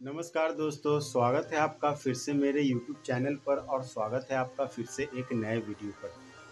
नमस्कार दोस्तों, स्वागत है आपका फिर से मेरे YouTube चैनल पर और स्वागत है आपका फिर से एक नए वीडियो पर।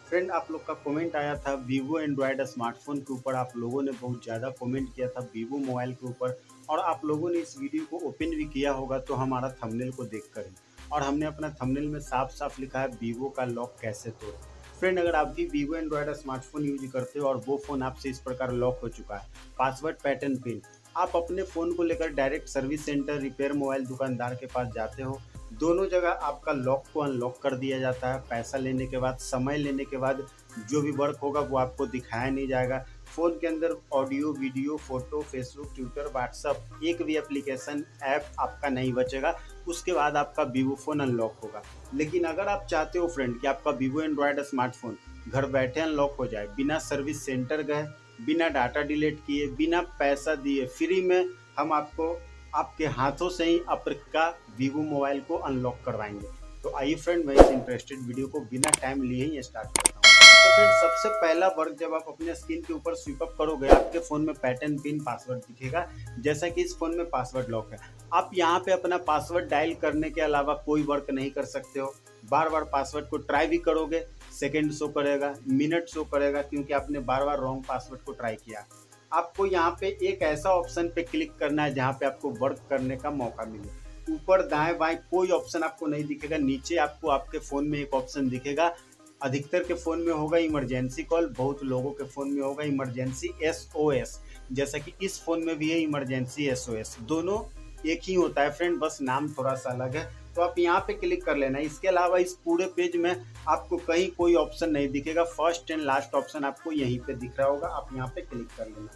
फ्रेंड आप लोग का कमेंट आया था वीवो एंड्रॉयड स्मार्टफ़ोन के ऊपर। आप लोगों ने बहुत ज़्यादा कमेंट किया था वीवो मोबाइल के ऊपर और आप लोगों ने इस वीडियो को ओपन भी किया होगा तो हमारा थंबनेल को देख कर ही। और हमने अपना थंबनेल में साफ़ साफ़ लिखा है वीवो का लॉक कैसे तोड़। फ्रेंड अगर आप भी वीवो एंड्रॉयड स्मार्टफ़ोन यूज़ करते हो और वो फ़ोन आपसे इस प्रकार लॉक हो चुका है पासवर्ड पैटर्न पिन आप अपने फ़ोन को लेकर direct service centre, repair mobile दुकानदार के पास जाते हो। दोनों जगह आपका लॉक को अनलॉक कर दिया जाता है। पैसा लेने के बाद, समय लेने के बाद जो भी वर्क होगा वो आपको दिखाया नहीं जाएगा। फ़ोन के अंदर audio, video, photo, Facebook, Twitter WhatsApp एक भी एप्लीकेशन, ऐप आपका नहीं बचेगा। उसके बाद आपका वीवो फ़ोन अनलॉक होगा। लेकिन अगर आप चाहते हो फ्रेंड कि आपका वीवो, एंड्रॉयड, स्मार्टफ़ोन घर बैठे अनलॉक हो जाए, बिना सर्विस सेंटर गए बिना डाटा डिलीट किए, बिना पैसा दिए, फ्री में हम आपको, आपके हाथों से ही आपका वीवो मोबाइल को अनलॉक करवाएँगे। तो आइए फ्रेंड, मैं इस इंटरेस्टेड वीडियो को बिना टाइम लिए ही स्टार्ट करता हूँ। तो फ्रेंड, सबसे पहला वर्क जब आप अपने स्क्रीन के ऊपर स्विप अप करोगे, आपके फ़ोन में पैटर्न पिन पासवर्ड दिखेगा। जैसा कि इस फ़ोन में पासवर्ड लॉक है। आप यहाँ पे अपना पासवर्ड डायल करने के अलावा कोई वर्क नहीं कर सकते हो। बार बार पासवर्ड को ट्राई भी करोगे सेकेंड शो करेगा मिनट शो करेगा, क्योंकि आपने बार बार रॉन्ग पासवर्ड को ट्राई किया। आपको यहाँ पे एक ऐसा ऑप्शन पे क्लिक करना है जहाँ पे आपको वर्क करने का मौका मिले। ऊपर दाएँ बाएँ कोई ऑप्शन आपको नहीं दिखेगा, नीचे आपको आपके फ़ोन में एक ऑप्शन दिखेगा। अधिकतर के फ़ोन में होगा इमरजेंसी कॉल बहुत लोगों के फ़ोन में होगा इमरजेंसी एस ओ एस जैसा कि इस फ़ोन में भी है इमरजेंसी एस ओ एस दोनों एक ही होता है फ्रेंड बस नाम थोड़ा सा अलग है। तो आप यहाँ पे क्लिक कर लेना। इसके अलावा इस पूरे पेज में आपको कहीं कोई ऑप्शन नहीं दिखेगा। फ़र्स्ट एंड लास्ट ऑप्शन आपको यहीं पे दिख रहा होगा। आप यहाँ पे क्लिक कर लेना।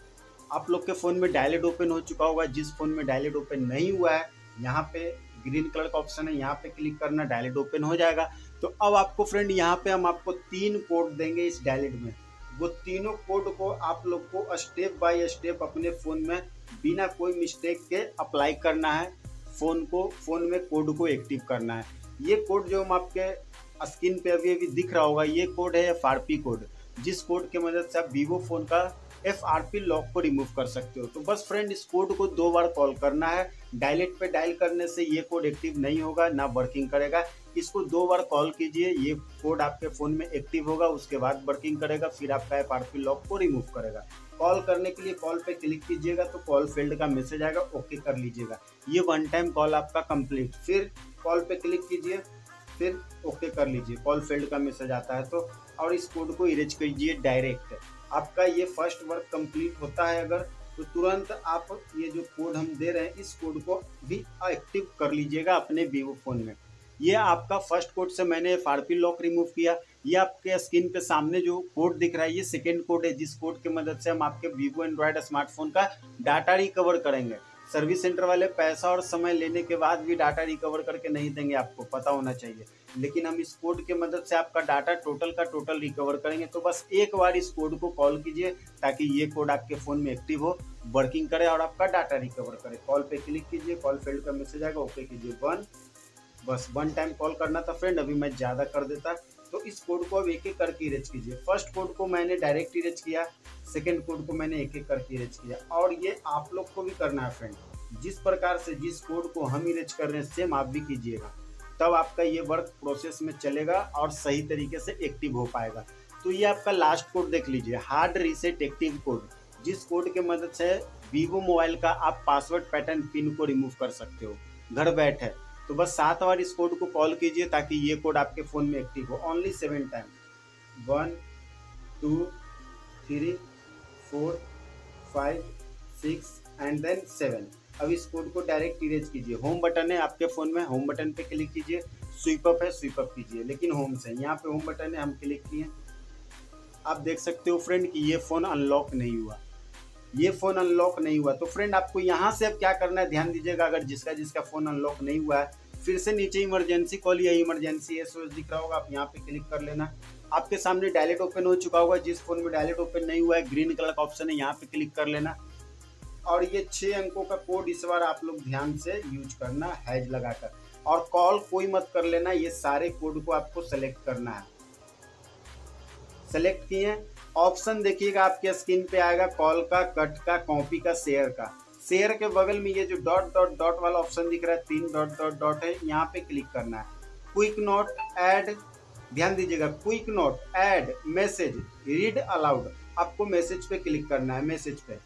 आप लोग के फ़ोन में डायलेट ओपन हो चुका होगा। जिस फ़ोन में डायलेट ओपन नहीं हुआ है, यहाँ पे ग्रीन कलर का ऑप्शन है। यहाँ पे क्लिक करना डायलेट ओपन हो जाएगा। तो अब आपको फ्रेंड यहाँ पे हम आपको तीन कोड देंगे इस डायलेट में। वो तीनों कोड को आप लोग को स्टेप बाय स्टेप अपने फ़ोन में बिना कोई मिस्टेक के अप्लाई करना है फ़ोन को फ़ोन में कोड को एक्टिव करना है। ये कोड जो हम आपके स्क्रीन पे अभी अभी दिख रहा होगा, ये कोड है एफ़ कोड जिस कोड के मदद से आप वीवो फ़ोन का एफ़ आर पी लॉक को रिमूव कर सकते हो। तो बस फ्रेंड इस कोड को दो बार कॉल करना है। डायलेट पे डायल करने से ये कोड एक्टिव नहीं होगा, ना वर्किंग करेगा। इसको दो बार कॉल कीजिए, ये कोड आपके फ़ोन में एक्टिव होगा, उसके बाद वर्किंग करेगा, फिर आपका एफ़ आर पी लॉक को रिमूव करेगा। कॉल करने के लिए कॉल पे क्लिक कीजिएगा तो कॉल फ़ील्ड का मैसेज आएगा ओके कर लीजिएगा। ये वन टाइम कॉल आपका कंप्लीट फिर कॉल पे क्लिक कीजिए, फिर ओके कर लीजिए। कॉल फ़ील्ड का मैसेज आता है तो और इस कोड को इरेज कीजिए डायरेक्ट आपका ये फ़र्स्ट वर्क कंप्लीट होता है अगर तो तुरंत आप ये जो कोड हम दे रहे हैं, इस कोड को भी एक्टिव कर लीजिएगा अपने वीवो फ़ोन में। ये आपका फ़र्स्ट कोड से मैंने एफ़ लॉक रिमूव किया। ये आपके स्क्रीन पे सामने जो कोड दिख रहा है, ये सेकेंड कोड है, जिस कोड की मदद से हम आपके वीवो एंड्रॉयड स्मार्टफ़ोन का डाटा रिकवर करेंगे। सर्विस सेंटर वाले पैसा और समय लेने के बाद भी डाटा रिकवर करके नहीं देंगे आपको, पता होना चाहिए। लेकिन हम इस कोड के मदद से आपका डाटा टोटल का टोटल रिकवर करेंगे तो बस एक बार इस कोड को कॉल कीजिए, ताकि ये कोड आपके फ़ोन में एक्टिव हो, वर्किंग करे और आपका डाटा रिकवर करे। कॉल पे क्लिक कीजिए, कॉल फेल्ड का मैसेज आएगा, ओके कीजिए वन बस वन टाइम कॉल करना था, फ्रेंड, अभी मैं ज़्यादा कर देता। तो इस कोड को अब एक एक करके इरेज कीजिए। फ़र्स्ट कोड को मैंने डायरेक्ट इरेज किया सेकेंड कोड को मैंने एक एक करके इरेज किया। और ये आप लोग को भी करना है फ्रेंड जिस प्रकार से जिस कोड को हम इरेज कर रहे हैं सेम आप भी कीजिएगा। तब आपका ये वर्क प्रोसेस में चलेगा और सही तरीके से एक्टिव हो पाएगा। तो ये आपका लास्ट कोड देख लीजिए। हार्ड रीसेट एक्टिव कोड जिस कोड के मदद से वीवो मोबाइल का आप पासवर्ड पैटर्न पिन को रिमूव कर सकते हो। घर बैठे। तो बस सात बार इस कोड को कॉल कीजिए ताकि ये कोड आपके फ़ोन में एक्टिव हो। Only seven time one two three four five six and then seven अब इस कोड को डायरेक्ट इरेज कीजिए। होम बटन है आपके फ़ोन में। होम बटन पे क्लिक कीजिए। स्वीप अप है स्वीप अप कीजिए। लेकिन होम से यहाँ पे होम बटन है, हम क्लिक किए। आप देख सकते हो फ्रेंड कि ये फ़ोन अनलॉक नहीं हुआ। ये फ़ोन अनलॉक नहीं हुआ। तो फ्रेंड आपको यहाँ से अब क्या करना है? ध्यान दीजिएगा, अगर जिसका जिसका फ़ोन अनलॉक नहीं हुआ है, फिर से नीचे इमरजेंसी कॉल या इमरजेंसी एस दिख रहा होगा, आप यहाँ पे क्लिक कर लेना। आपके सामने डायलेट ओपन हो चुका होगा, जिस फ़ोन में डायलेट ओपन नहीं हुआ है ग्रीन कलर का ऑप्शन है, यहाँ पे क्लिक कर लेना। और ये छः अंकों का कोड इस बार आप लोग ध्यान से यूज़ करना, हैज़ लगाकर। और कॉल कोई मत कर लेना, ये सारे कोड को आपको सेलेक्ट करना है। सेलेक्ट किए ऑप्शन देखिएगा, आपके स्क्रीन पे आएगा कॉल का, कट का, कॉपी का, शेयर का। शेयर के बगल में ये जो डॉट डॉट डॉट वाला ऑप्शन दिख रहा है, तीन डॉट डॉट डॉट है, यहाँ पे क्लिक करना है। क्विक नोट, ऐड, ध्यान दीजिएगा, quick note, add, message, read aloud. आपको मैसेज पे क्लिक करना है, मैसेज पे।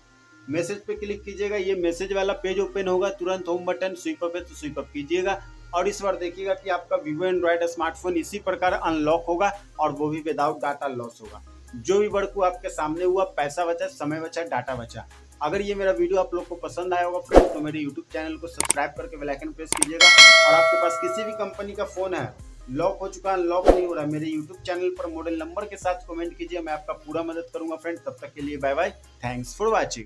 मैसेज पे क्लिक कीजिएगा, ये मैसेज वाला पेज ओपन होगा, तुरंत होम बटन, स्विप अप है तो स्विप अप कीजिएगा। और इस बार देखिएगा कि आपका वीवो एंड्रॉयड स्मार्टफ़ोन इसी प्रकार अनलॉक होगा और वो भी विदाउट डाटा लॉस होगा। जो भी बड़कू आपके सामने हुआ, पैसा बचा, समय बचा, डाटा बचा। अगर ये मेरा वीडियो आप लोग को पसंद आया होगा फ्रेंड तो मेरे यूट्यूब चैनल को सब्सक्राइब करके बेलाइकन प्रेस कीजिएगा। और आपके पास किसी भी कंपनी का फ़ोन है लॉक हो चुका है लॉक नहीं हो रहा, मेरे यूट्यूब चैनल पर मॉडल नंबर के साथ कमेंट कीजिए, मैं आपका पूरा मदद करूँगा फ्रेंड तब तक के लिए bye bye thanks for watching